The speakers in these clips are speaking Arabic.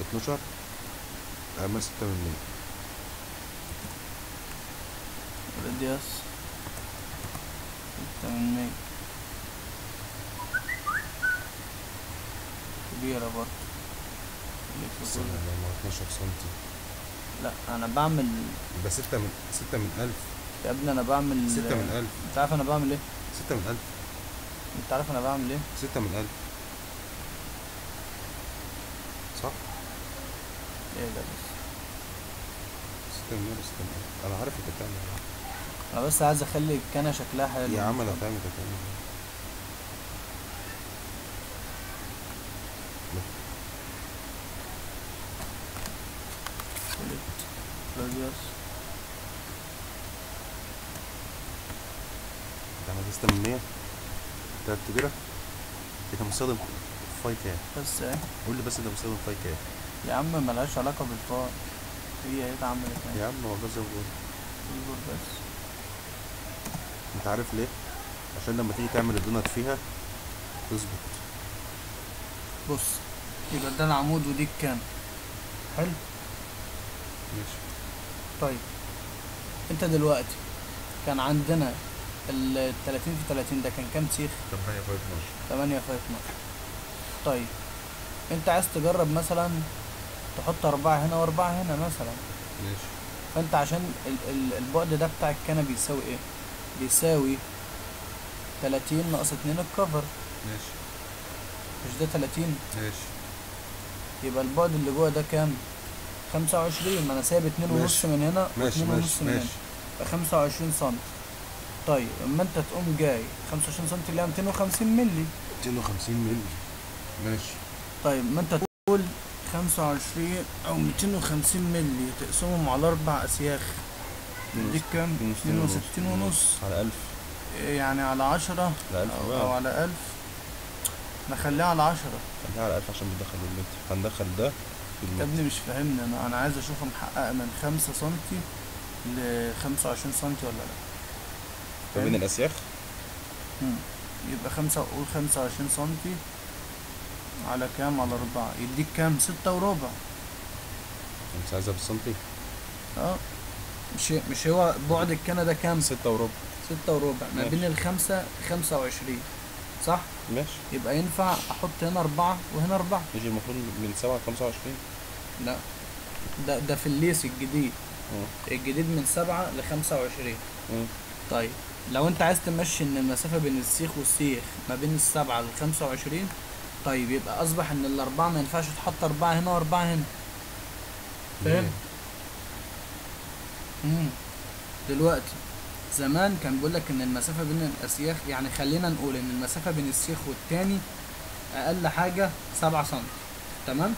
12 اعمل 6 من 100 راديوس ستة من مية. كبيرة برضه. لما 12 سنتي. لا أنا بعمل يبقى 6 من 6 من 1000 يا ابني أنا بعمل 6 من 1000 أنت عارف أنا بعمل إيه؟ 6 من 1000 أنت عارف أنا بعمل إيه؟ 6 من 1000 صح؟ إيه ده بس 6 من 100 6 من 1000 أنا عارف إنت بتعمل إيه. أنا بس عايز أخلي الكنة شكلها حلو. يا عم أنا فاهم إنت بتعمل إيه. انت عملت 6 من 100 انت كبيرة إنت مستخدم phi كام بس إيه. قول لي بس إنت مستخدم phi كام يا عم ملهاش علاقة بال phi. هي هي اتعملت إيه يا عم والله زي اصبر بس. انت عارف ليه؟ عشان لما تيجي تعمل الدونات فيها تظبط. بص يبقى ده العمود ودي الكانة. حلو؟ ماشي. طيب انت دلوقتي كان عندنا ال 30 في 30 ده كان كام سيخ؟ 8 في 12 8 في 12 طيب انت عايز تجرب مثلا تحط أربعة هنا وأربعة هنا مثلا. ماشي. فأنت عشان ال ال البعد ده بتاع الكنبة بيساوي إيه؟ بيساوي 30 ناقص 2 الكفر. ماشي. مش ده 30 ماشي. يبقى البعد اللي جوه ده كام؟ 25 ما أنا سايب 2 ونص. من هنا و2 ونص من هنا. ماشي. يبقى 25 سم. طيب أما أنت تقوم جاي 25 سم اللي هي 250 مللي. 250 مللي. ماشي. طيب ما أنت تقول 25 أو 250 مللي تقسمهم على أربع أسياخ. يديك كام؟ 62 ونص. على 1000 يعني على 10 على 1000 أو, بقى. أو على 1000 نخليها على 10 خليها على 1000 عشان بندخل المتر هندخل ده في يا المتر ابني مش فاهمني أنا أنا عايز اشوفها محققه من 5 سم ل 25 سم ولا لأ. ما بين فاهم؟ الأسياخ؟ مم. يبقى خمسة قول خمسة وعشرين سنتي. على كام؟ على أربعة. يديك كام؟ ستة وربع. انت عايزها بالسنتي؟ آه. مش مش هو بعد الكنة ده كام؟ 6 وربع. ستة وربع. ما. بين الخمسة خمسة وعشرين. صح؟ ماشي. يبقى ينفع أحط هنا أربعة وهنا أربعة. يجي المفروض من 7 ل 25 لا. ده ده في الليس الجديد. آه الجديد من سبعة لخمسة وعشرين. طيب. لو أنت عايز تمشي ان المسافة بين السيخ والسيخ ما بين السبعة للخمسة وعشرين طيب يبقى أصبح إن الأربعة ما ينفعش تحط أربعة هنا وأربعة هنا. فاهم؟ مم. دلوقتي زمان كان بيقول لك إن المسافة بين الاسياخ يعني خلينا نقول إن المسافة بين السيخ والتاني أقل حاجة سبعة سم. تمام؟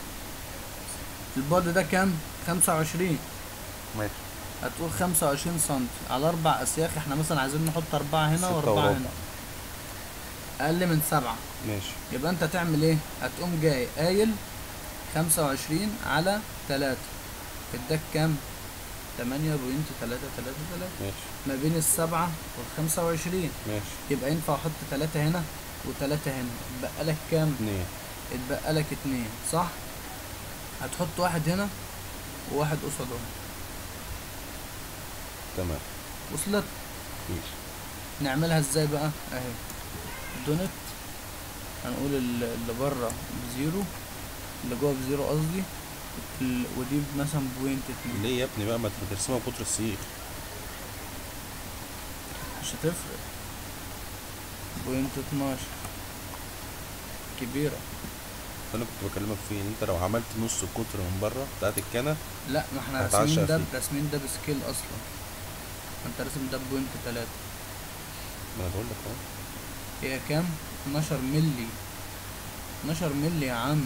البعد ده كام؟ خمسة وعشرين. ماشي. هتقول خمسة وعشرين سم. على أربع أسياخ إحنا مثلا عايزين نحط أربعة هنا وربع. هنا. أقل من سبعة. ماشي. يبقى أنت تعمل إيه؟ هتقوم جاي قايل خمسة وعشرين على تلاتة. اداك كام؟ تمانية point تلاتة تلاتة تلاتة. ماشي. ما بين السبعة والخمسة وعشرين. ماشي. يبقى ينفع أحط تلاتة هنا وتلاتة هنا. اتبقى لك كام؟ 2 اتبقى لك اتنين. صح؟ هتحط واحد هنا وواحد قصاده هنا. تمام. وصلت؟ ماشي. نعملها إزاي بقى؟ أهي. دونت هنقول ال- اللي بره ب zero اللي جوه ب zero قصدي ودي مثلا point اتنين. ليه يا ابني بقى؟ ما ترسمها بقطر السيخ مش هتفرق. point اتناشر. كبيرة. فأنا كنت بكلمك في ان أنت لو عملت نص القطر من بره بتاعت الكانة لا ما إحنا راسمين ده. راسمين ده ب scale أصلا. انت راسم ده point تلاتة. ما أنا بقول لك أهو. هي كام؟ 12 ملي 12 ملي يا عم.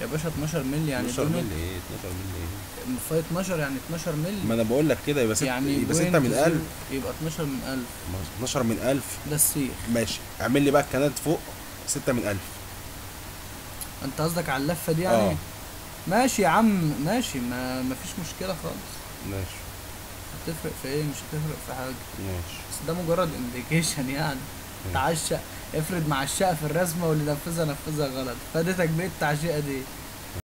يا باشا 12 ملي يعني 12 دونت مللي إيه؟ 12 مللي إيه؟ في 12 يعني 12 ملي ما أنا بقول لك كده يبقى 6 يعني يبقى 6 بوينت من 1000 زيرو، يبقى 12 من 1000 ما هو 12 من 1000 ده السيخ. ماشي. اعمل لي بقى الكنات فوق 6 من 1000 انت قصدك على اللفة دي يعني؟ آه. ماشي يا عم ماشي. ما ما فيش مشكلة خالص. ماشي. هتفرق في إيه؟ مش هتفرق في حاجة. ماشي. بس ده مجرد انديكيشن يعني. تعشق. افرض مع الشقه في الرسمة واللي نفذها نفذها غلط. فادتك بايه التعشيقة دي.